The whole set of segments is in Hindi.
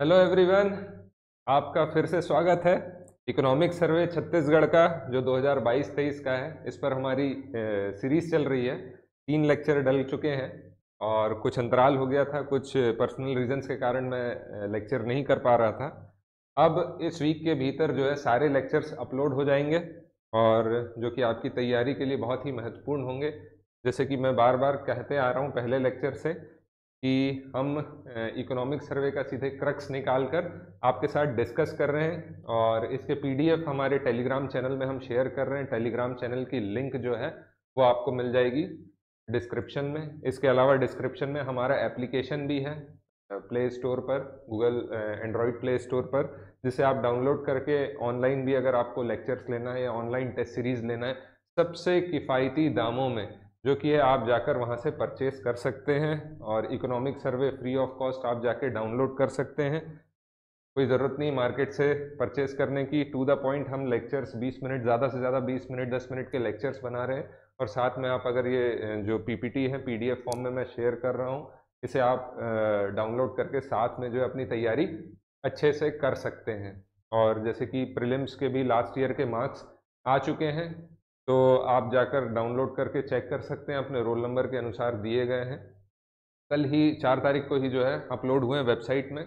हेलो एवरीवन आपका फिर से स्वागत है इकोनॉमिक सर्वे छत्तीसगढ़ का, जो 2022-23 का है। इस पर हमारी सीरीज़ चल रही है। तीन लेक्चर डल चुके हैं और कुछ अंतराल हो गया था। कुछ पर्सनल रीजंस के कारण मैं लेक्चर नहीं कर पा रहा था। अब इस वीक के भीतर जो है सारे लेक्चर्स अपलोड हो जाएँगे और जो कि आपकी तैयारी के लिए बहुत ही महत्वपूर्ण होंगे। जैसे कि मैं बार बार कहते आ रहा हूँ पहले लेक्चर से कि हम इकोनॉमिक सर्वे का सीधे क्रक्स निकाल कर आपके साथ डिस्कस कर रहे हैं और इसके पीडीएफ हमारे टेलीग्राम चैनल में हम शेयर कर रहे हैं। टेलीग्राम चैनल की लिंक जो है, वो आपको मिल जाएगी डिस्क्रिप्शन में। इसके अलावा डिस्क्रिप्शन में हमारा एप्लीकेशन भी है प्ले स्टोर पर गूगल एंड्रॉयड प्ले स्टोर पर, जिसे आप डाउनलोड करके ऑनलाइन भी अगर आपको लेक्चर्स लेना है या ऑनलाइन टेस्ट सीरीज़ लेना है, सबसे किफ़ायती दामों में जो कि है, आप जाकर वहाँ से परचेस कर सकते हैं और economic survey free of cost आप जाके डाउनलोड कर सकते हैं। कोई ज़रूरत नहीं मार्केट से परचेस करने की। टू द पॉइंट हम लेक्चर्स 20 मिनट, ज़्यादा से ज़्यादा 20 मिनट 10 मिनट के लेक्चर्स बना रहे हैं। और साथ में आप अगर ये जो पीपीटी है पीडीएफ फॉर्म में मैं शेयर कर रहा हूँ, इसे आप डाउनलोड करके साथ में जो है अपनी तैयारी अच्छे से कर सकते हैं। और जैसे कि प्रिलिम्स के भी लास्ट ईयर के मार्क्स आ चुके हैं। तो आप जाकर डाउनलोड करके चेक कर सकते हैं, अपने रोल नंबर के अनुसार दिए गए हैं। कल ही चार तारीख को ही जो है अपलोड हुए वेबसाइट में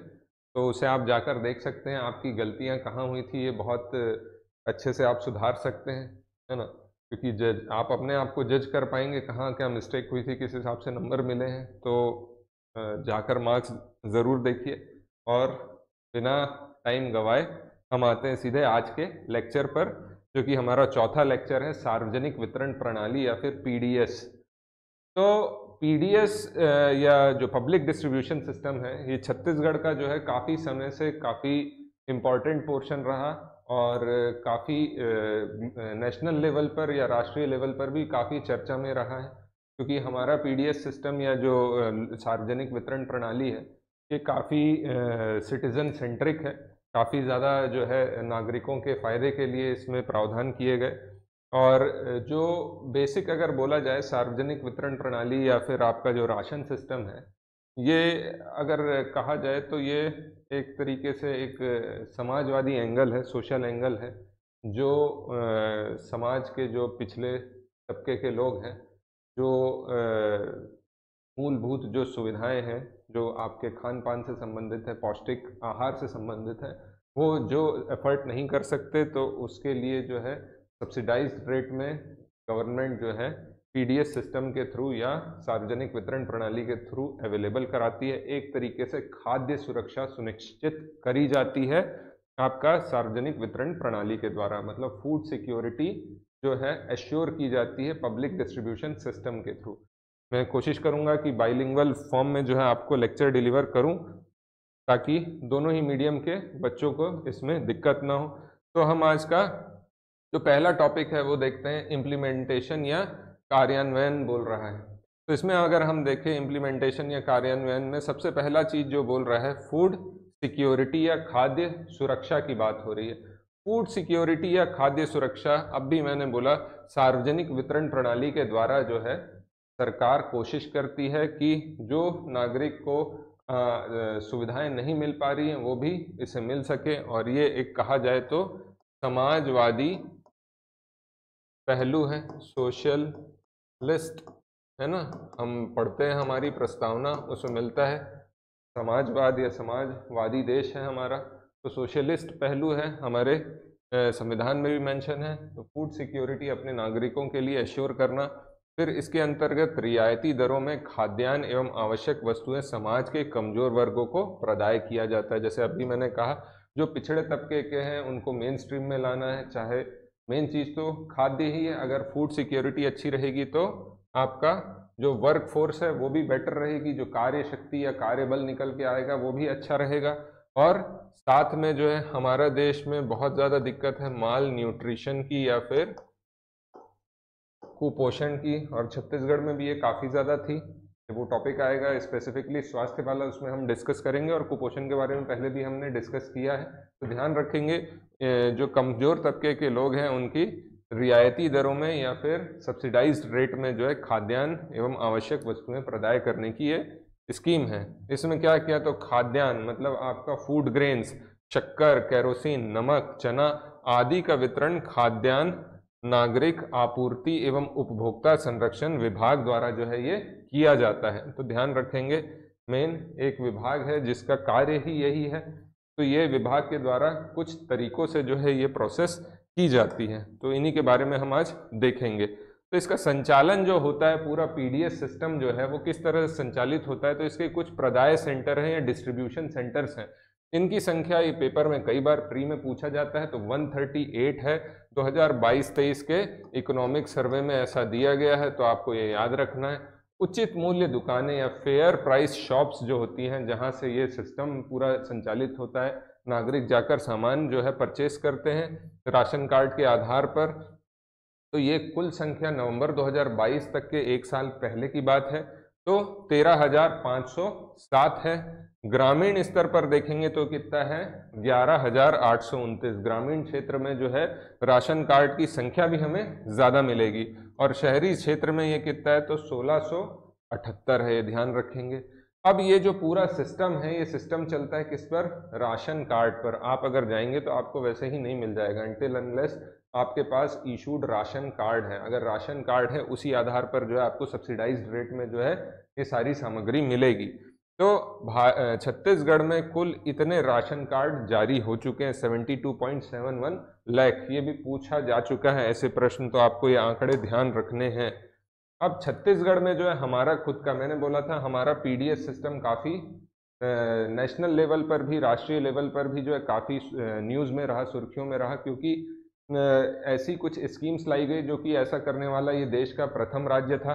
तो उसे आप जाकर देख सकते हैं, आपकी गलतियाँ कहाँ हुई थी, ये बहुत अच्छे से आप सुधार सकते हैं, है ना? क्योंकि जज, आप अपने आप को जज कर पाएँगे कहाँ क्या मिस्टेक हुई थी, किस हिसाब से नंबर मिले हैं तो जाकर मार्क्स ज़रूर देखिए और बिना टाइम गवाए हम आते हैं सीधे आज के लेक्चर पर। जो कि हमारा चौथा लेक्चर है, सार्वजनिक वितरण प्रणाली या फिर पीडीएस तो पीडीएस या जो पब्लिक डिस्ट्रीब्यूशन सिस्टम है, ये छत्तीसगढ़ का जो है, काफ़ी समय से काफ़ी इंपॉर्टेंट पोर्शन रहा और काफ़ी नेशनल लेवल पर या राष्ट्रीय लेवल पर भी काफ़ी चर्चा में रहा है। क्योंकि हमारा पीडीएस सिस्टम या जो सार्वजनिक वितरण प्रणाली है, ये काफ़ी सिटीज़न सेंट्रिक है। काफ़ी ज़्यादा जो है नागरिकों के फ़ायदे के लिए इसमें प्रावधान किए गए। और जो बेसिक अगर बोला जाए सार्वजनिक वितरण प्रणाली या फिर आपका जो राशन सिस्टम है ये अगर कहा जाए तो ये एक तरीके से एक समाजवादी एंगल है सोशल एंगल है जो आ, समाज के जो पिछले तबके के लोग हैं जो मूलभूत जो सुविधाएँ हैं जो आपके खान पान से संबंधित है पौष्टिक आहार से संबंधित है वो जो एफर्ट नहीं कर सकते तो उसके लिए जो है सब्सिडाइज रेट में गवर्नमेंट जो है पीडीएस सिस्टम के थ्रू या सार्वजनिक वितरण प्रणाली के थ्रू अवेलेबल कराती है। एक तरीके से खाद्य सुरक्षा सुनिश्चित करी जाती है आपका सार्वजनिक वितरण प्रणाली के द्वारा। मतलब फ़ूड सिक्योरिटी जो है एश्योर की जाती है पब्लिक डिस्ट्रीब्यूशन सिस्टम के थ्रू मैं कोशिश करूँगा कि बाइलिंगुअल फॉर्म में जो है आपको लेक्चर डिलीवर करूँ। ताकि दोनों ही मीडियम के बच्चों को इसमें दिक्कत ना हो। तो हम आज का जो पहला टॉपिक है वो देखते हैं इम्प्लीमेंटेशन या कार्यान्वयन बोल रहा है। तो इसमें अगर हम देखें इम्प्लीमेंटेशन या कार्यान्वयन में सबसे पहला चीज़ जो बोल रहा है फ़ूड सिक्योरिटी या खाद्य सुरक्षा की बात हो रही है। फ़ूड सिक्योरिटी या खाद्य सुरक्षा, अब भी मैंने बोला, सार्वजनिक वितरण प्रणाली के द्वारा जो है, सरकार कोशिश करती है कि जो नागरिक को सुविधाएँ नहीं मिल पा रही हैं, वो भी इसे मिल सके। और ये एक कहा जाए तो समाजवादी पहलू है सोशल लिस्ट है ना? हम पढ़ते हैं हमारी प्रस्तावना, उसमें मिलता है, समाजवाद या समाजवादी देश है हमारा तो सोशलिस्ट पहलू है, हमारे संविधान में भी मेंशन है तो फ़ूड सिक्योरिटी अपने नागरिकों के लिए एश्योर करना फिर इसके अंतर्गत रियायती दरों में खाद्यान्न एवं आवश्यक वस्तुएँ समाज के कमज़ोर वर्गों को प्रदाय किया जाता है। जैसे अभी मैंने कहा, जो पिछड़े तबके के हैं, उनको मेन स्ट्रीम में लाना है। चाहे मेन चीज़ तो खाद्य ही है। अगर फ़ूड सिक्योरिटी अच्छी रहेगी तो आपका जो वर्क फोर्स है, वो भी बेटर रहेगी। जो कार्य शक्ति या कार्य बल निकल के आएगा, वो भी अच्छा रहेगा। और साथ में जो है, हमारा देश में बहुत ज़्यादा दिक्कत है माल न्यूट्रिशन की या फिर कुपोषण की और छत्तीसगढ़ में भी ये काफ़ी ज़्यादा थी। वो टॉपिक आएगा स्पेसिफिकली स्वास्थ्य वाला, उसमें हम डिस्कस करेंगे और कुपोषण के बारे में पहले भी हमने डिस्कस किया है। तो ध्यान रखेंगे जो कमज़ोर तबके के लोग हैं, उनकी रियायती दरों में या फिर सब्सिडाइज रेट में जो है खाद्यान्न एवं आवश्यक वस्तुएँ प्रदाय करने की ये स्कीम है। इसमें क्या किया? तो खाद्यान्न मतलब आपका फ़ूड ग्रेन्स शक्कर कैरोसिन नमक, चना आदि का वितरण खाद्यान्न नागरिक आपूर्ति एवं उपभोक्ता संरक्षण विभाग द्वारा जो है ये किया जाता है। तो ध्यान रखेंगे मेन एक विभाग है जिसका कार्य ही यही है। तो ये विभाग के द्वारा कुछ तरीकों से जो है ये प्रोसेस की जाती है। तो इन्हीं के बारे में हम आज देखेंगे। तो इसका संचालन जो होता है, पूरा पीडीएस सिस्टम जो है वो किस तरह से संचालित होता है? तो इसके कुछ प्रदाय सेंटर हैं या डिस्ट्रीब्यूशन सेंटर्स हैं। इनकी संख्या ये पेपर में कई बार प्री में पूछा जाता है तो 138 है। 2022-23 के इकोनॉमिक सर्वे में ऐसा दिया गया है तो आपको ये याद रखना है। उचित मूल्य दुकानें या फेयर प्राइस शॉप्स जो होती हैं, जहाँ से ये सिस्टम पूरा संचालित होता है, नागरिक जाकर सामान जो है परचेस करते हैं राशन कार्ड के आधार पर। तो ये कुल संख्या नवंबर 2022 तक के एक साल पहले की बात है। तो तेरह हज़ार पाँच सौ सात है। ग्रामीण स्तर पर देखेंगे तो कितना है? ग्यारह हज़ार आठ सौ उनतीस। ग्रामीण क्षेत्र में जो है, राशन कार्ड की संख्या भी हमें ज़्यादा मिलेगी। और शहरी क्षेत्र में ये कितना है? तो सोलह सौ अठहत्तर है, ये ध्यान रखेंगे। अब ये जो पूरा सिस्टम है, ये सिस्टम चलता है किस पर? राशन कार्ड पर। आप अगर जाएँगे तो आपको वैसे ही नहीं मिल जाएगा। अनटिल अनलेस आपके पास इशूड राशन कार्ड है। अगर राशन कार्ड है, उसी आधार पर जो है आपको सब्सिडाइज रेट में जो है ये सारी सामग्री मिलेगी। तो छत्तीसगढ़ में कुल इतने राशन कार्ड जारी हो चुके हैं 72.71 लाख ये भी पूछा जा चुका है, ऐसे प्रश्न तो आपको ये आंकड़े ध्यान रखने हैं। अब छत्तीसगढ़ में जो है हमारा खुद का, मैंने बोला था हमारा पीडीएस सिस्टम काफ़ी नेशनल लेवल पर भी, राष्ट्रीय लेवल पर भी जो है काफ़ी न्यूज़ में रहा, सुर्खियों में रहा, क्योंकि ऐसी कुछ स्कीम्स लाई गई जो कि ऐसा करने वाला ये देश का प्रथम राज्य था,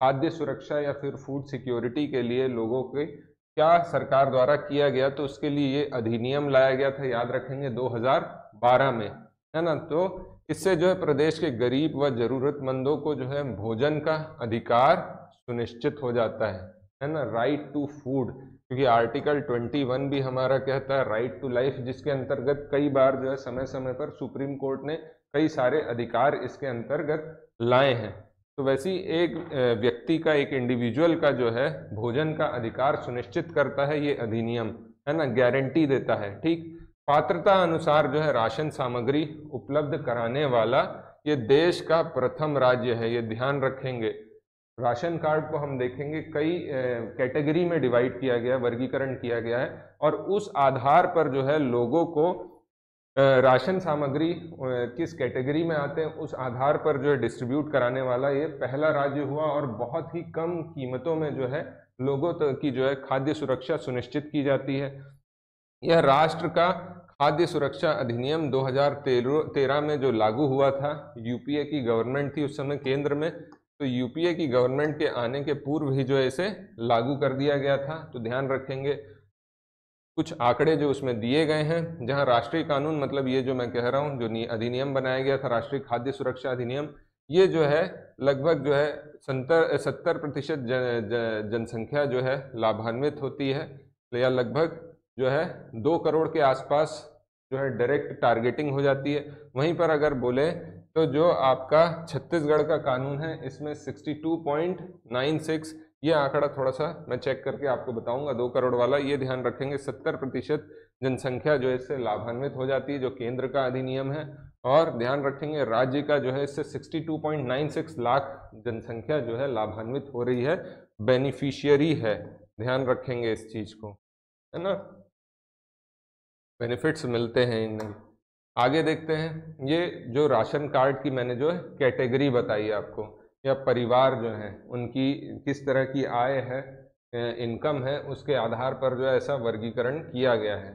खाद्य सुरक्षा या फिर फ़ूड सिक्योरिटी के लिए लोगों के क्या सरकार द्वारा किया गया तो उसके लिए ये अधिनियम लाया गया था, याद रखेंगे 2012 में, है ना? तो इससे जो है प्रदेश के गरीब व जरूरतमंदों को जो है भोजन का अधिकार सुनिश्चित हो जाता है है ना? राइट टू फ़ूड क्योंकि आर्टिकल 21 भी हमारा कहता है राइट टू लाइफ जिसके अंतर्गत कई बार जो है समय समय पर सुप्रीम कोर्ट ने कई सारे अधिकार इसके अंतर्गत लाए हैं। तो वैसी एक व्यक्ति का, एक इंडिविजुअल का जो है भोजन का अधिकार सुनिश्चित करता है, ये अधिनियम, है ना गारंटी देता है, ठीक? पात्रता अनुसार जो है राशन सामग्री उपलब्ध कराने वाला ये देश का प्रथम राज्य है, ये ध्यान रखेंगे। राशन कार्ड को हम देखेंगे, कई कैटेगरी में डिवाइड किया गया, वर्गीकरण किया गया है और उस आधार पर जो है लोगों को राशन सामग्री किस कैटेगरी में आते हैं, उस आधार पर जो है डिस्ट्रीब्यूट कराने वाला ये पहला राज्य हुआ और बहुत ही कम कीमतों में जो है लोगों तो की जो है खाद्य सुरक्षा सुनिश्चित की जाती है। यह राष्ट्र का खाद्य सुरक्षा अधिनियम 2013 में जो लागू हुआ था, यूपीए की गवर्नमेंट थी उस समय केंद्र में तो यूपीए की गवर्नमेंट के आने के पूर्व ही जो है इसे लागू कर दिया गया था तो ध्यान रखेंगे। कुछ आंकड़े जो उसमें दिए गए हैं, जहाँ राष्ट्रीय कानून मतलब ये जो मैं कह रहा हूँ, जो अधिनियम बनाया गया था, राष्ट्रीय खाद्य सुरक्षा अधिनियम, ये जो है लगभग जो है सत्तर सत्तर प्रतिशत जनसंख्या जो है लाभान्वित होती है या लगभग जो है दो करोड़ के आसपास जो है डायरेक्ट टारगेटिंग हो जाती है। वहीं पर अगर बोले तो जो आपका छत्तीसगढ़ का कानून है, इसमें 62.96 ये आंकड़ा थोड़ा सा मैं चेक करके आपको बताऊँगा, दो करोड़ वाला, ये ध्यान रखेंगे, सत्तर प्रतिशत जनसंख्या जो है इससे लाभान्वित हो जाती है, जो केंद्र का अधिनियम है, और ध्यान रखेंगे राज्य का जो है इससे 62.96 लाख जनसंख्या जो है लाभान्वित हो रही है बेनिफिशियरी है, ध्यान रखेंगे इस चीज़ को, है ना? बेनिफिट्स मिलते हैं इन आगे देखते हैं। ये जो राशन कार्ड की मैंने जो है कैटेगरी बताई आपको, या परिवार जो है, उनकी किस तरह की आय है इनकम है, उसके आधार पर जो ऐसा वर्गीकरण किया गया है।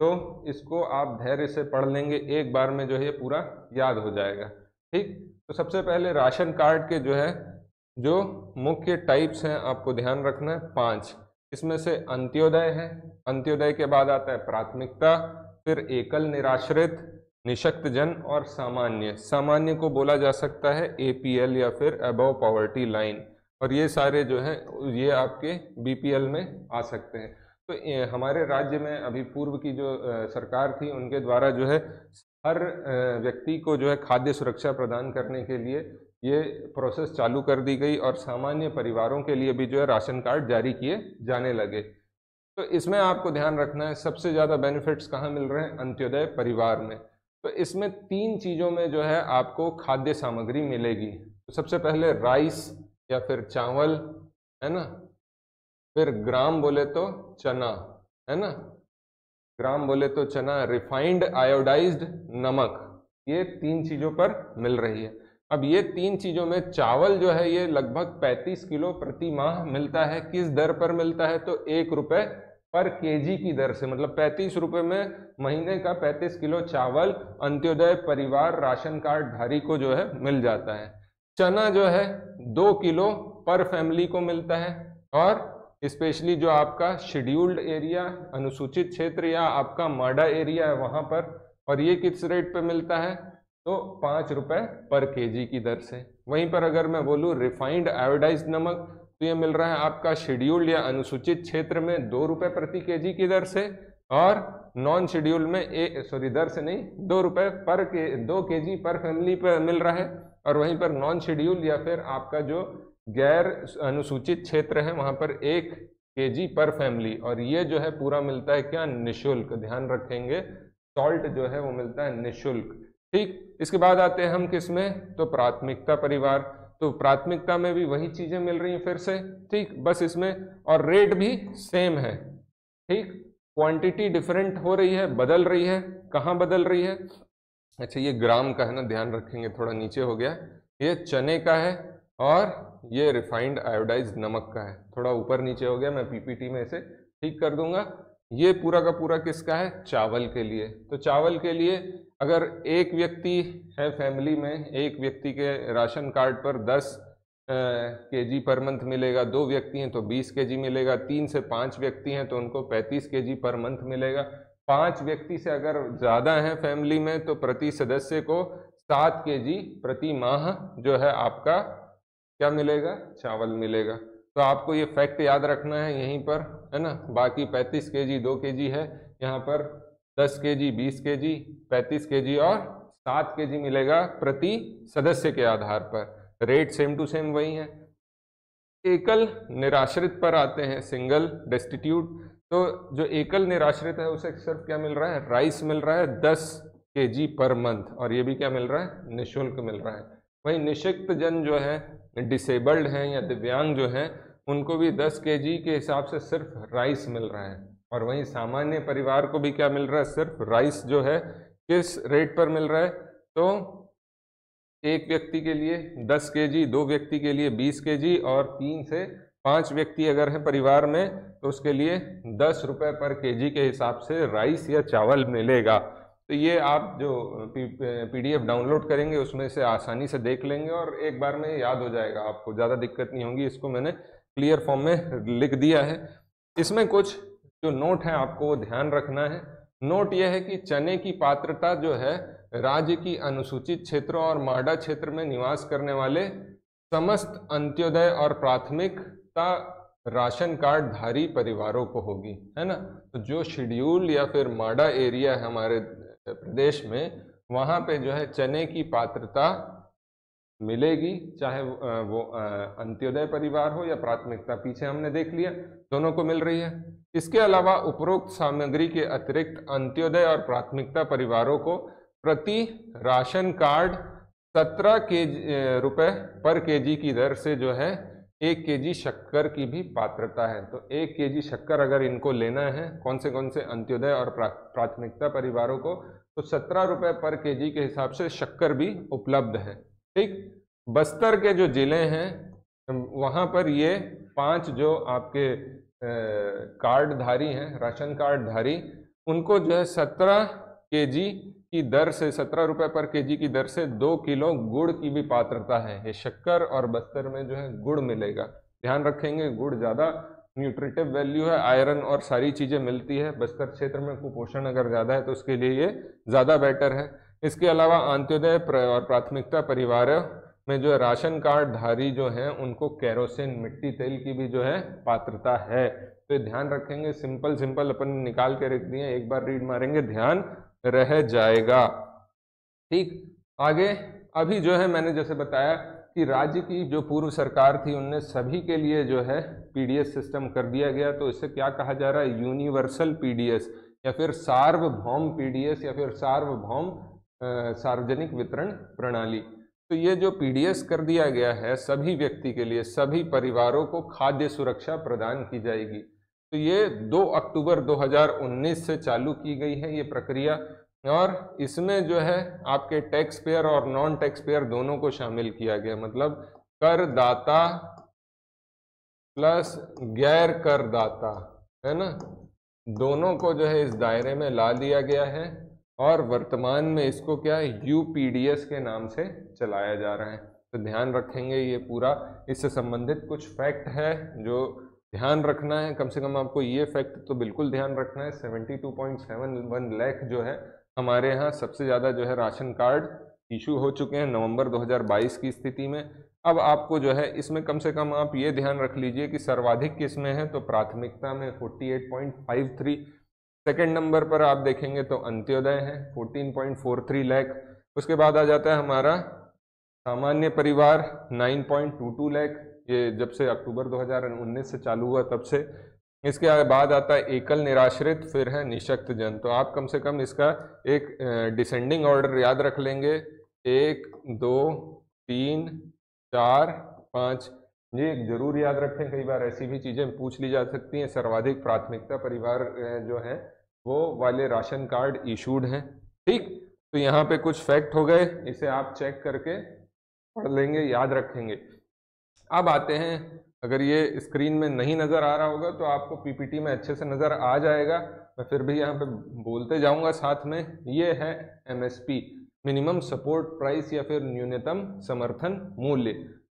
तो इसको आप धैर्य से पढ़ लेंगे, एक बार में जो है पूरा याद हो जाएगा। ठीक? तो सबसे पहले राशन कार्ड के जो है, जो मुख्य टाइप्स हैं, आपको ध्यान रखना है, पाँच। इसमें से अंत्योदय है। अंत्योदय के बाद आता है प्राथमिकता, फिर एकल निराश्रित निशक्त जन और सामान्य। सामान्य को बोला जा सकता है एपीएल या फिर अबव पॉवर्टी लाइन और ये सारे जो हैं, ये आपके बीपीएल में आ सकते हैं। तो हमारे राज्य में अभी पूर्व की जो सरकार थी, उनके द्वारा जो है, हर व्यक्ति को जो है खाद्य सुरक्षा प्रदान करने के लिए ये प्रोसेस चालू कर दी गई और सामान्य परिवारों के लिए भी जो है राशन कार्ड जारी किए जाने लगे। तो इसमें आपको ध्यान रखना है, सबसे ज़्यादा बेनिफिट्स कहाँ मिल रहे हैं? अंत्योदय परिवार में। तो इसमें तीन चीज़ों में जो है आपको खाद्य सामग्री मिलेगी। तो सबसे पहले राइस या फिर चावल, है ना? फिर ग्राम बोले तो चना, है ना? ग्राम बोले तो चना, रिफाइंड आयोडाइज्ड नमक, ये तीन चीज़ों पर मिल रही है। अब ये तीन चीज़ों में चावल जो है ये लगभग 35 किलो प्रति माह मिलता है। किस दर पर मिलता है? तो एक रुपए पर केजी की दर से मतलब पैंतीस रुपये में महीने का 35 किलो चावल, अंत्योदय परिवार, राशन कार्ड धारी को जो है मिल जाता है। चना जो है, दो किलो पर फैमिली को मिलता है और स्पेशली जो आपका शेड्यूल्ड एरिया, अनुसूचित क्षेत्र या आपका माडा एरिया है वहाँ पर, और ये किस रेट पे मिलता है? तो पाँच रुपये पर केजी की दर से। वहीं पर अगर मैं बोलूँ, रिफाइंड आयोडाइज नमक तो ये मिल रहा है आपका शेड्यूल्ड या अनुसूचित क्षेत्र में दो रुपए प्रति केजी की दर से और नॉन शेड्यूल में ए सॉरी दर से नहीं, दो रुपए पर के, दो केजी पर फैमिली पर मिल रहा है और वहीं पर नॉन शेड्यूल या फिर आपका जो गैर अनुसूचित क्षेत्र है, वहाँ पर एक केजी पर फैमिली और ये जो है पूरा मिलता है क्या? निशुल्क। ध्यान रखेंगे सॉल्ट जो है वो मिलता है निशुल्क। ठीक, इसके बाद आते हैं हम किसमें? तो प्राथमिकता परिवार। तो प्राथमिकता में भी वही चीज़ें मिल रही हैं फिर से, ठीक? बस इसमें, और रेट भी सेम है, ठीक? क्वांटिटी डिफरेंट हो रही है, बदल रही है, कहाँ बदल रही है? अच्छा ये ग्राम का है ना, ध्यान रखेंगे, थोड़ा नीचे हो गया। ये चने का है, और ये रिफाइंड आयोडाइज नमक का है। थोड़ा ऊपर नीचे हो गया, मैं पीपीटी में इसे ठीक कर दूँगा। ये पूरा का पूरा किसका है? चावल के लिए। तो चावल के लिए अगर एक व्यक्ति है फैमिली में, एक व्यक्ति के राशन कार्ड पर 10 के जी पर मंथ मिलेगा, दो व्यक्ति हैं तो 20 के जी मिलेगा, तीन से पाँच व्यक्ति हैं तो उनको 35 के जी पर मंथ मिलेगा। पाँच व्यक्ति से अगर ज़्यादा हैं फैमिली में तो प्रति सदस्य को सात के जी प्रति माह जो है आपका क्या मिलेगा? चावल मिलेगा। तो आपको ये फैक्ट याद रखना है यहीं पर, है ना? बाकी 35 के जी दो के जी है, यहाँ पर 10 के जी बीस के जी पैंतीस के जी और सात के जी मिलेगा प्रति सदस्य के आधार पर। रेट सेम टू सेम वही है। एकल निराश्रित पर आते हैं, सिंगल, डेस्टिट्यूट। तो जो एकल निराश्रित है, उसे सिर्फ़ क्या मिल रहा है? राइस मिल रहा है दस के जी पर मंथ और ये भी क्या मिल रहा है? निःशुल्क मिल रहा है। वहीं निषिक्त जन जो है, डिसेबल्ड हैं या दिव्यांग जो हैं, उनको भी 10 के जी के हिसाब से सिर्फ़ राइस मिल रहा है। और वहीं सामान्य परिवार को भी क्या मिल रहा है? सिर्फ़ राइस जो है, किस रेट पर मिल रहा है? तो एक व्यक्ति के लिए 10 के जी दो व्यक्ति के लिए 20 के जी और तीन से पाँच व्यक्ति अगर हैं परिवार में तो उसके लिए दस रुपये पर केजी के हिसाब से राइस या चावल मिलेगा। तो ये आप जो पीडीएफ डाउनलोड करेंगे, उसमें से आसानी से देख लेंगे और एक बार में याद हो जाएगा। आपको ज़्यादा दिक्कत नहीं होगी, इसको मैंने क्लियर फॉर्म में लिख दिया है। इसमें कुछ जो नोट है आपको वो ध्यान रखना है। नोट यह है कि चने की पात्रता जो है, राज्य की अनुसूचित क्षेत्रों और माडा क्षेत्र में निवास करने वाले समस्त अंत्योदय और प्राथमिकता राशन कार्ड धारी परिवारों को होगी, है ना? तो जो शेड्यूल या फिर माडा एरिया है हमारे प्रदेश में, वहाँ पे जो है चने की पात्रता मिलेगी, चाहे वो अंत्योदय परिवार हो या प्राथमिकता, पीछे हमने देख लिया, दोनों को मिल रही है। इसके अलावा उपरोक्त सामग्री के अतिरिक्त अंत्योदय और प्राथमिकता परिवारों को प्रति राशन कार्ड सत्रह के रुपए पर केजी की दर से जो है, एक केजी शक्कर की भी पात्रता है। तो एक केजी शक्कर अगर इनको लेना है कौन से कौन से अंत्योदय और प्राथमिकता परिवारों को तो सत्रह रुपये पर केजी के हिसाब से शक्कर भी उपलब्ध है। ठीक? बस्तर के जो ज़िले हैं वहाँ पर ये पाँच जो आपके कार्डधारी हैं, राशन कार्डधारी, उनको जो है सत्रह के की दर से, सत्रह रुपये पर केजी की दर से दो किलो गुड़ की भी पात्रता है। ये शक्कर और बस्तर में जो है गुड़ मिलेगा। ध्यान रखेंगे, गुड़ ज़्यादा न्यूट्रिटिव वैल्यू है, आयरन और सारी चीज़ें मिलती है। बस्तर क्षेत्र में कुपोषण अगर ज़्यादा है तो उसके लिए ये ज़्यादा बेटर है। इसके अलावा अंत्योदय और प्राथमिकता परिवार में जो राशन कार्ड धारी जो हैं, उनको कैरोसिन, मिट्टी तेल की भी जो है पात्रता है। तो ध्यान रखेंगे, सिंपल सिंपल अपन निकाल के रख दिए, एक बार रीड मारेंगे, ध्यान रह जाएगा। ठीक, आगे, अभी जो है मैंने जैसे बताया कि राज्य की जो पूर्व सरकार थी, उनने सभी के लिए जो है पीडीएस सिस्टम कर दिया गया। तो इससे क्या कहा जा रहा है? यूनिवर्सल पीडीएस या फिर सार्वभौम पीडीएस या फिर सार्वभौम सार्वजनिक वितरण प्रणाली। तो ये जो पीडीएस कर दिया गया है, सभी व्यक्ति के लिए, सभी परिवारों को खाद्य सुरक्षा प्रदान की जाएगी। तो ये 2 अक्टूबर 2019 से चालू की गई है ये प्रक्रिया, और इसमें जो है आपके टैक्स पेयर और नॉन टैक्स पेयर दोनों को शामिल किया गया। मतलब करदाता प्लस गैर करदाता है ना? दोनों को जो है इस दायरे में ला दिया गया है। और वर्तमान में इसको क्या यूपीडीएस के नाम से चलाया जा रहा है। तो ध्यान रखेंगे ये पूरा। इससे संबंधित कुछ फैक्ट है जो ध्यान रखना है। कम से कम आपको ये फैक्ट तो बिल्कुल ध्यान रखना है। Seventy two point seven one lakh जो है हमारे यहाँ सबसे ज़्यादा जो है राशन कार्ड इशू हो चुके हैं नवंबर 2022 की स्थिति में। अब आपको जो है इसमें कम से कम आप ये ध्यान रख लीजिए कि सर्वाधिक किसमें है? तो प्राथमिकता में 48.53 सेकंड नंबर पर आप देखेंगे तो अंत्योदय है 14.43 लाख उसके बाद आ जाता है हमारा सामान्य परिवार 9.22 लाख ये जब से अक्टूबर 2019 से चालू हुआ तब से। इसके बाद आता है एकल निराश्रित, फिर है निशक्त जन। तो आप कम से कम इसका एक डिसेंडिंग ऑर्डर याद रख लेंगे। एक, दो, तीन, चार, पाँच ये ज़रूर याद रखें, कई बार ऐसी भी चीज़ें पूछ ली जा सकती हैं। सर्वाधिक प्राथमिकता परिवार जो है, वो वाले राशन कार्ड इशूड हैं। ठीक तो यहाँ पे कुछ फैक्ट हो गए, इसे आप चेक करके पढ़ लेंगे, याद रखेंगे। अब आते हैं, अगर ये स्क्रीन में नहीं नज़र आ रहा होगा तो आपको पीपीटी में अच्छे से नज़र आ जाएगा। मैं फिर भी यहाँ पे बोलते जाऊँगा साथ में, ये है एमएसपी, मिनिमम सपोर्ट प्राइस या फिर न्यूनतम समर्थन मूल्य।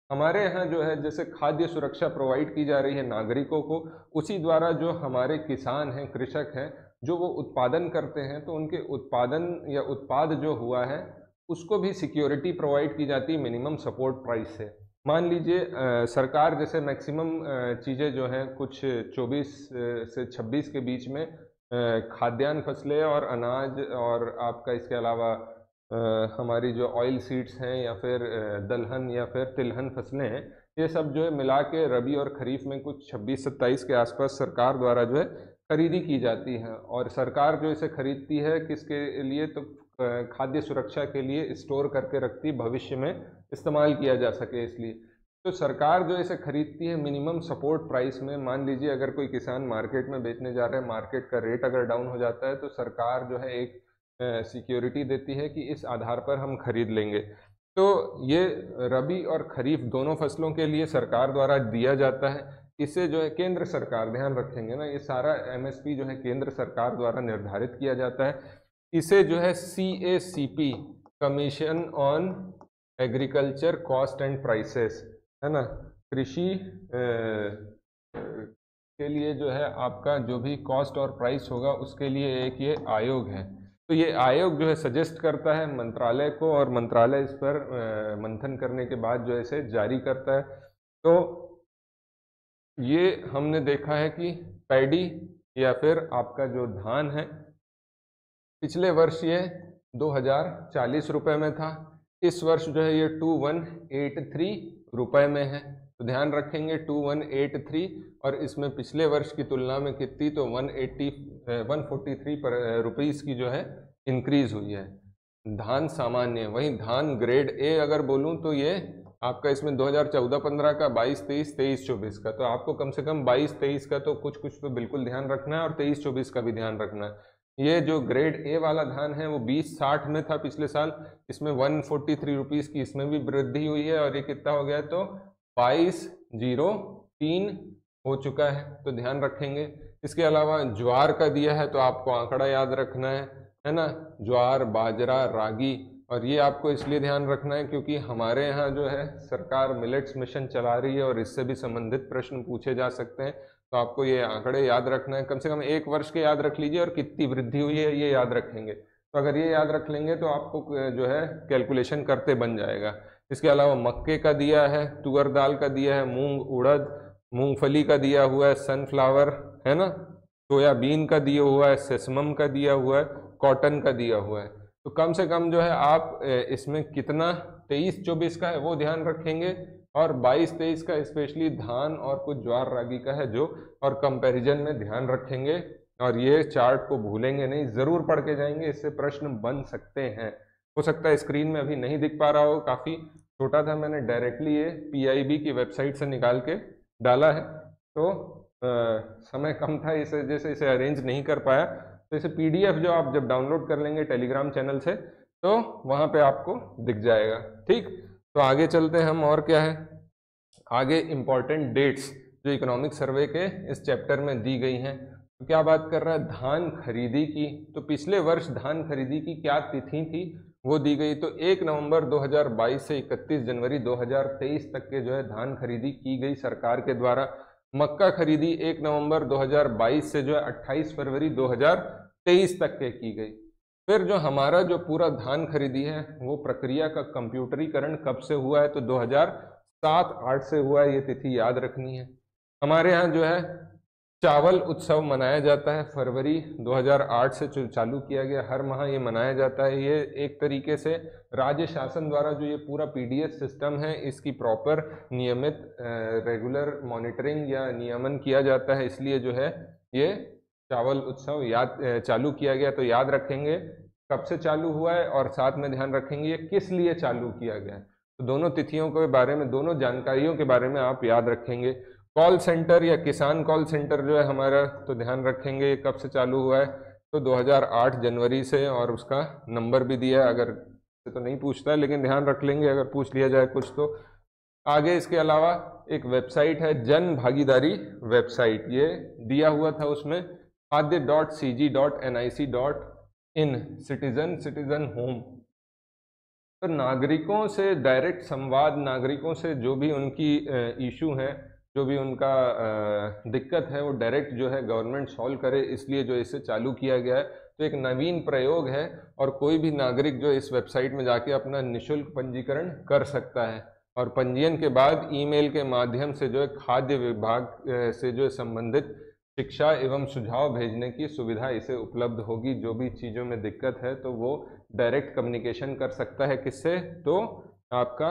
हमारे यहाँ जो है, जैसे खाद्य सुरक्षा प्रोवाइड की जा रही है नागरिकों को, उसी द्वारा जो हमारे किसान हैं, कृषक हैं, जो वो उत्पादन करते हैं तो उनके उत्पादन या उत्पाद जो हुआ है, उसको भी सिक्योरिटी प्रोवाइड की जाती है, मिनिमम सपोर्ट प्राइस से। मान लीजिए सरकार जैसे मैक्सिमम चीज़ें जो हैं, कुछ 24 से 26 के बीच में खाद्यान्न फ़सलें और अनाज और आपका इसके अलावा हमारी जो ऑयल सीड्स हैं या फिर दलहन या फिर तिलहन फ़सलें हैं, ये सब जो है मिला के रबी और खरीफ में कुछ 26 सत्ताईस के आसपास सरकार द्वारा जो है खरीदी की जाती है। और सरकार जो इसे खरीदती है, किसके लिए? तो खाद्य सुरक्षा के लिए स्टोर करके रखती, भविष्य में इस्तेमाल किया जा सके इसलिए। तो सरकार जो इसे खरीदती है मिनिमम सपोर्ट प्राइस में, मान लीजिए अगर कोई किसान मार्केट में बेचने जा रहा है मार्केट का रेट अगर डाउन हो जाता है तो सरकार जो है एक सिक्योरिटी देती है कि इस आधार पर हम खरीद लेंगे। तो ये रबी और खरीफ दोनों फ़सलों के लिए सरकार द्वारा दिया जाता है। इसे जो है केंद्र सरकार, ध्यान रखेंगे ना, ये सारा एमएसपी जो है केंद्र सरकार द्वारा निर्धारित किया जाता है। इसे जो है C A C P commission on agriculture cost and prices है ना? कृषि के लिए जो है आपका जो भी कॉस्ट और प्राइस होगा, उसके लिए एक ये आयोग है। तो ये आयोग जो है सजेस्ट करता है मंत्रालय को और मंत्रालय इस पर मंथन करने के बाद जो है इसे जारी करता है। तो ये हमने देखा है कि पैडी या फिर आपका जो धान है, पिछले वर्ष ये दो हज़ार चालीस रुपये में था, इस वर्ष जो है ये टू वन एट थ्री रुपये में है। तो ध्यान रखेंगे टू वन एट थ्री और इसमें पिछले वर्ष की तुलना में कितनी तो one eighty one forty three पर रुपीज़ की जो है इंक्रीज हुई है। धान सामान्य, वहीं धान ग्रेड ए अगर बोलूँ तो ये आपका इसमें 2014-15 का 22 23 23 24 का तो आपको कम से कम 22 23 का तो कुछ कुछ तो बिल्कुल ध्यान रखना है और 23 24 का भी ध्यान रखना है। ये जो ग्रेड ए वाला धान है, वो बीस, साठ में था पिछले साल, इसमें वन फोर्टी थ्री रुपीज़ की इसमें भी वृद्धि हुई है और ये कितना हो गया तो बाईस, ज़ीरो, तीन हो चुका है तो ध्यान रखेंगे। इसके अलावा ज्वार का दिया है तो आपको आंकड़ा याद रखना है है ना? ज्वार, बाजरा, रागी, और ये आपको इसलिए ध्यान रखना है क्योंकि हमारे यहाँ जो है, सरकार मिलेट्स मिशन चला रही है और इससे भी संबंधित प्रश्न पूछे जा सकते हैं। तो आपको ये आंकड़े याद रखना है। कम से कम एक वर्ष के याद रख लीजिए और कितनी वृद्धि हुई है, ये याद रखेंगे। तो अगर ये याद रख लेंगे तो आपको जो है, कैलकुलेशन करते बन जाएगा। इसके अलावा मक्के का दिया है, तुअर दाल का दिया है, मूंग, उड़द मूंगफली का दिया हुआ है सनफ्लावर है ना? सोयाबीन का दिया हुआ है सेसमम का दिया हुआ है कॉटन का दिया हुआ है। तो कम से कम जो है आप इसमें कितना तेईस चौबीस का है, वो ध्यान रखेंगे और बाईस तेईस का स्पेशली धान और कुछ ज्वार रागी का है जो, और कंपैरिजन में ध्यान रखेंगे और ये चार्ट को भूलेंगे नहीं, ज़रूर पढ़ के जाएँगे, इससे प्रश्न बन सकते हैं। हो सकता है स्क्रीन में अभी नहीं दिख पा रहा हो, काफ़ी छोटा था मैंने डायरेक्टली ये पीआईबी की वेबसाइट से निकाल के डाला है। तो आ, समय कम था इस वजह से इसे अरेंज नहीं कर पाया। तो इसे पीडीएफ जो आप जब डाउनलोड कर लेंगे टेलीग्राम चैनल से तो वहाँ पे आपको दिख जाएगा। ठीक? तो आगे चलते हैं हम और क्या है? आगे इंपॉर्टेंट डेट्स जो इकोनॉमिक सर्वे के इस चैप्टर में दी गई हैं। तो क्या बात कर रहा है? धान खरीदी की। तो पिछले वर्ष धान खरीदी की क्या तिथि थी? वो दी गई। तो एक नवंबर 2022 से 31 जनवरी 2023 तक के जो है धान खरीदी की गई सरकार के द्वारा। मक्का खरीदी एक नवंबर 2022 से जो है 28 फरवरी 2023 तक के की गई। फिर जो हमारा जो पूरा धान खरीदी है, वो प्रक्रिया का कंप्यूटरीकरण कब से हुआ है? तो 2007 आठ से हुआ है, ये तिथि याद रखनी है। हमारे यहाँ जो है चावल उत्सव मनाया जाता है। फरवरी 2008 से चालू किया गया। हर माह ये मनाया जाता है। ये एक तरीके से राज्य शासन द्वारा जो ये पूरा पीडीएस सिस्टम है, इसकी प्रॉपर नियमित रेगुलर मॉनिटरिंग या नियमन किया जाता है। इसलिए जो है ये चावल उत्सव याद चालू किया गया। तो याद रखेंगे, कब से चालू हुआ है और साथ में ध्यान रखेंगे ये किस लिए चालू किया गया। है तो दोनों तिथियों के बारे में, दोनों जानकारियों के बारे में आप याद रखेंगे। कॉल सेंटर या किसान कॉल सेंटर जो है हमारा तो ध्यान रखेंगे, ये कब से चालू हुआ है? तो 2008 जनवरी से और उसका नंबर भी दिया है, अगर तो नहीं पूछता है, लेकिन ध्यान रख लेंगे, अगर पूछ लिया जाए कुछ तो। आगे इसके अलावा एक वेबसाइट है, जन भागीदारी वेबसाइट ये दिया हुआ था उसमें, Khadya dot C G dot N I C dot in citizen citizen home तो नागरिकों से डायरेक्ट संवाद, नागरिकों से जो भी उनकी इशू हैं जो भी उनका दिक्कत है वो डायरेक्ट जो है गवर्नमेंट सॉल्व करे, इसलिए जो इसे चालू किया गया है। तो एक नवीन प्रयोग है और कोई भी नागरिक जो इस वेबसाइट में जाके अपना निशुल्क पंजीकरण कर सकता है। और पंजीयन के बाद ईमेल के माध्यम से जो है खाद्य विभाग से जो है संबंधित शिक्षा एवं सुझाव भेजने की सुविधा इसे उपलब्ध होगी। जो भी चीज़ों में दिक्कत है तो वो डायरेक्ट कम्युनिकेशन कर सकता है। किससे? तो आपका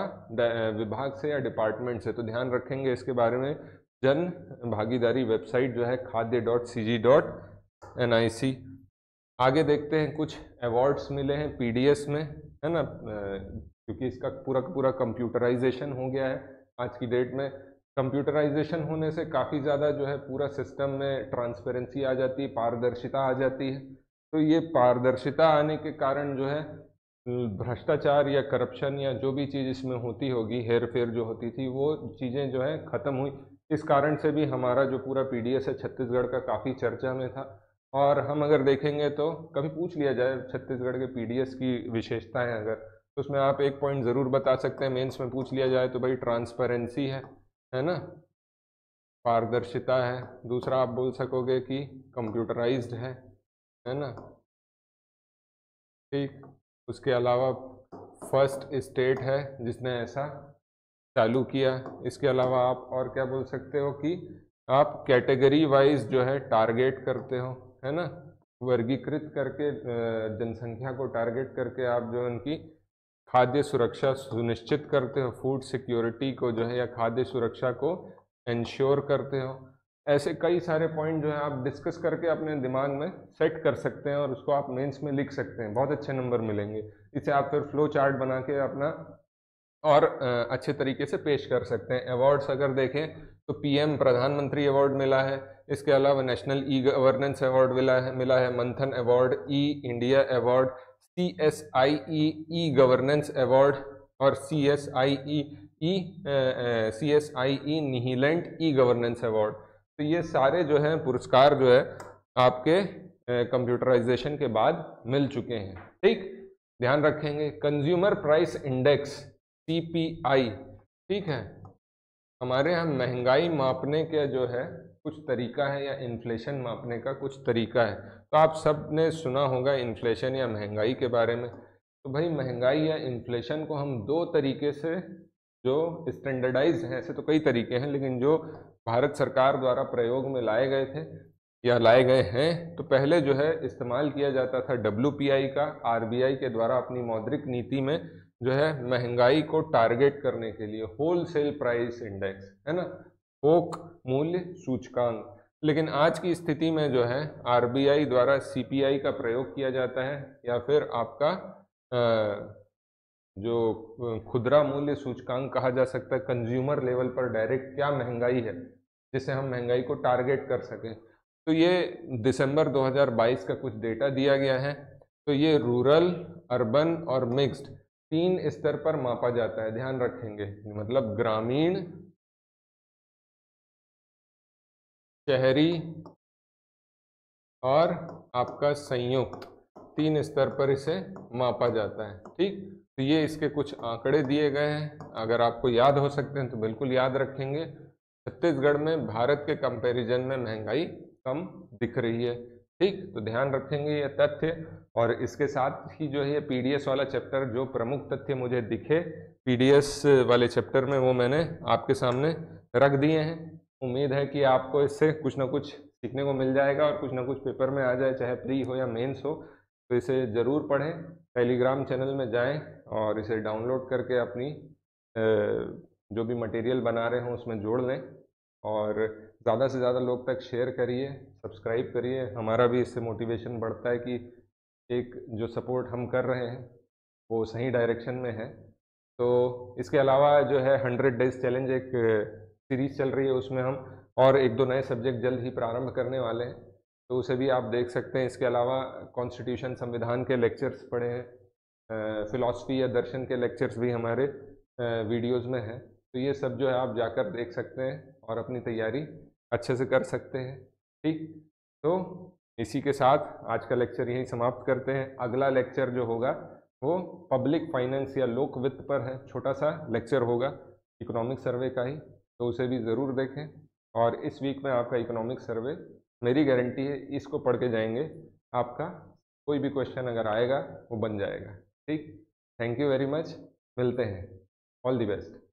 विभाग से या डिपार्टमेंट से तो ध्यान रखेंगे इसके बारे में। जन भागीदारी वेबसाइट जो है, Khadya dot C G dot N I C आगे देखते हैं, कुछ अवार्ड्स मिले हैं पी डी एस में, है ना? क्योंकि इसका पूरा पूरा कंप्यूटराइजेशन हो गया है आज की डेट में। कंप्यूटराइजेशन होने से काफ़ी ज़्यादा जो है, पूरा सिस्टम में ट्रांसपेरेंसी आ जाती है, पारदर्शिता आ जाती है। तो ये पारदर्शिता आने के कारण जो है भ्रष्टाचार या करप्शन या जो भी चीज़ इसमें होती होगी हेर फेर जो होती थी, वो चीज़ें जो है ख़त्म हुई। इस कारण से भी हमारा जो पूरा पीडीएस है छत्तीसगढ़ का काफ़ी चर्चा में था। और हम अगर देखेंगे तो कभी पूछ लिया जाए छत्तीसगढ़ के पीडीएस की विशेषताएँ अगर तो उसमें आप एक पॉइंट ज़रूर बता सकते हैं। मेंस में पूछ लिया जाए तो भाई ट्रांसपेरेंसी है है ना? पारदर्शिता है। दूसरा आप बोल सकोगे कि कंप्यूटराइज्ड है है ना? ठीक। उसके अलावा फ़र्स्ट स्टेट है जिसने ऐसा चालू किया। इसके अलावा आप और क्या बोल सकते हो कि आप कैटेगरी वाइज जो है टारगेट करते हो, है ना? वर्गीकृत करके जनसंख्या को टारगेट करके आप जो उनकी खाद्य सुरक्षा सुनिश्चित करते हो, फ़ूड सिक्योरिटी को जो है या खाद्य सुरक्षा को इंश्योर करते हो। ऐसे कई सारे पॉइंट जो है आप डिस्कस करके अपने दिमाग में सेट कर सकते हैं और उसको आप मेंस में लिख सकते हैं। बहुत अच्छे नंबर मिलेंगे। इसे आप फिर फ्लो चार्ट बना के अपना और अच्छे तरीके से पेश कर सकते हैं। अवार्ड्स अगर देखें तो पीएम प्रधानमंत्री अवार्ड मिला है। इसके अलावा नेशनल ई गवर्नेंस अवार्ड मिला है मिला है। Manthan award e India award C S I e e governance award और C S I e e C S I e Nihilent e governance award तो ये सारे जो हैं पुरस्कार जो है आपके कंप्यूटराइजेशन के बाद मिल चुके हैं। ठीक? ध्यान रखेंगे कंज्यूमर प्राइस इंडेक्स सीपीआई ठीक है? हमारे यहाँ महँगाई मापने का जो है कुछ तरीका है या इन्फ्लेशन मापने का कुछ तरीका है। तो आप सबने सुना होगा इन्फ्लेशन या महँगाई के बारे में। तो भाई, महँगाई या इन्फ्लेशन को हम दो तरीके से जो स्टैंडर्डाइज हैं, ऐसे तो कई तरीके हैं, लेकिन जो भारत सरकार द्वारा प्रयोग में लाए गए थे या लाए गए हैं तो पहले जो है इस्तेमाल किया जाता था डब्ल्यूपीआई का आरबीआई के द्वारा अपनी मौद्रिक नीति में जो है महँगाई को टारगेट करने के लिए होल प्राइस इंडेक्स है ना? थोक मूल्य सूचकांक। लेकिन आज की स्थिति में जो है आरबीआई द्वारा सीपीआई का प्रयोग किया जाता है या फिर आपका जो खुदरा मूल्य सूचकांक कहा जा सकता है कंज्यूमर लेवल पर डायरेक्ट क्या महँगाई है जिससे हम महँगाई को टारगेट कर सकें। तो ये दिसंबर 2022 का कुछ डेटा दिया गया है। तो ये रूरल अर्बन और मिक्स्ड तीन स्तर पर मापा जाता है, ध्यान रखेंगे। मतलब ग्रामीण, शहरी और आपका संयुक्त तीन स्तर पर इसे मापा जाता है, ठीक? तो ये इसके कुछ आंकड़े दिए गए हैं। अगर आपको याद हो सकते हैं तो बिल्कुल याद रखेंगे। छत्तीसगढ़ में भारत के कंपैरिजन में महँगाई कम दिख रही है। ठीक? तो ध्यान रखेंगे ये तथ्य। और इसके साथ ही जो है ये पीडीएस वाला चैप्टर जो प्रमुख तथ्य मुझे दिखे पीडीएस वाले चैप्टर में, वो मैंने आपके सामने रख दिए हैं। उम्मीद है कि आपको इससे कुछ ना कुछ सीखने को मिल जाएगा और कुछ ना कुछ पेपर में आ जाए, चाहे प्री हो या मेंस हो। तो इसे ज़रूर पढ़ें टेलीग्राम चैनल में जाएँ और इसे डाउनलोड करके अपनी जो भी मटेरियल बना रहे हों उसमें जोड़ लें और ज़्यादा से ज़्यादा लोग तक शेयर करिए सब्सक्राइब करिए। हमारा भी इससे मोटिवेशन बढ़ता है कि एक जो सपोर्ट हम कर रहे हैं, वो सही डायरेक्शन में है। तो इसके अलावा जो है हंड्रेड डेज़ चैलेंज एक सीरीज़ चल रही है, उसमें हम और एक दो नए सब्जेक्ट जल्द ही प्रारंभ करने वाले हैं। तो उसे भी आप देख सकते हैं। इसके अलावा कॉन्स्टिट्यूशन संविधान के लेक्चर्स पढ़े हैं। फ़िलासफ़ी या दर्शन के लेक्चर्स भी हमारे वीडियोज़ में हैं। तो ये सब जो है आप जाकर देख सकते हैं और अपनी तैयारी अच्छे से कर सकते हैं। ठीक? तो इसी के साथ आज का लेक्चर यहीं समाप्त करते हैं। अगला लेक्चर जो होगा, वो पब्लिक फाइनेंस या लोक वित्त पर है। छोटा सा लेक्चर होगा इकोनॉमिक सर्वे का ही। तो उसे भी ज़रूर देखें। और इस वीक में आपका इकोनॉमिक सर्वे मेरी गारंटी है, इसको पढ़ के जाएँगे। आपका कोई भी क्वेश्चन अगर आएगा, वो बन जाएगा। ठीक? थैंक यू वेरी मच मिलते हैं। All the best